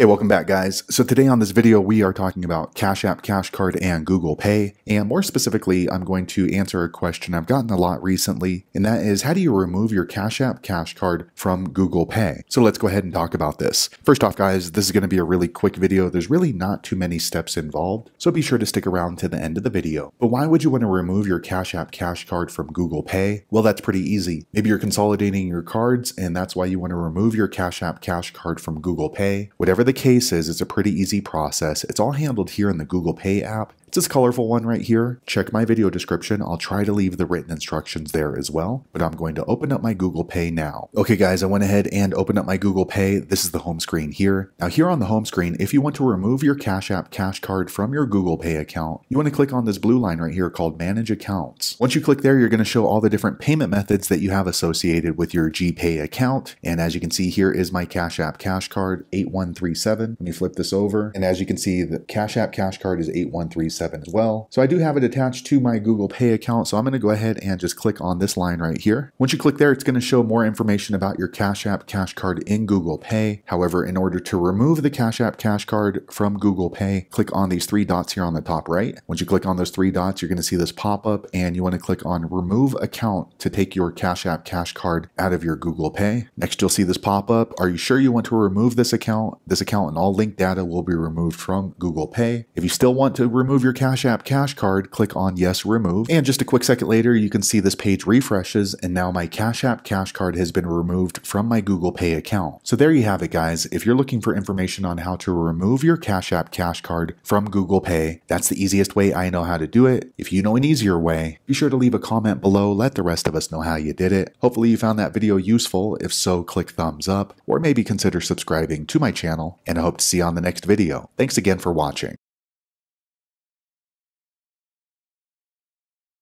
Hey, welcome back guys. So today on this video, we are talking about Cash App, Cash Card, and Google Pay. And more specifically, I'm going to answer a question I've gotten a lot recently, and that is how do you remove your Cash App, Cash Card from Google Pay? So let's go ahead and talk about this. First off guys, this is going to be a really quick video. There's really not too many steps involved, so be sure to stick around to the end of the video. But why would you want to remove your Cash App, Cash Card from Google Pay? Well, that's pretty easy. Maybe you're consolidating your cards, and that's why you want to remove your Cash App, Cash Card from Google Pay. Whatever the case is, it's a pretty easy process. It's all handled here in the Google Pay app. It's this colorful one right here. Check my video description. I'll try to leave the written instructions there as well, but I'm going to open up my Google Pay now. Okay guys, I went ahead and opened up my Google Pay. This is the home screen here. Now here on the home screen, if you want to remove your Cash App Cash Card from your Google Pay account, you want to click on this blue line right here called Manage Accounts. Once you click there, you're going to show all the different payment methods that you have associated with your GPay account. And as you can see, here is my Cash App Cash Card 8137. Let me flip this over. And as you can see, the Cash App Cash Card is 8137 as well. So I do have it attached to my Google Pay account. So I'm going to go ahead and just click on this line right here. Once you click there, it's going to show more information about your Cash App Cash Card in Google Pay. However, in order to remove the Cash App Cash Card from Google Pay, click on these three dots here on the top right. Once you click on those three dots, you're going to see this pop up and you want to click on remove account to take your Cash App Cash Card out of your Google Pay. Next, you'll see this pop up. Are you sure you want to remove this account? This account and all linked data will be removed from Google Pay. If you still want to remove your Cash App Cash Card, click on Yes Remove. And just a quick second later, you can see this page refreshes and now my Cash App Cash Card has been removed from my Google Pay account. So there you have it guys. If you're looking for information on how to remove your Cash App Cash Card from Google Pay, that's the easiest way I know how to do it. If you know an easier way, be sure to leave a comment below. Let the rest of us know how you did it. Hopefully you found that video useful. If so, click thumbs up or maybe consider subscribing to my channel and I hope to see you on the next video. Thanks again for watching.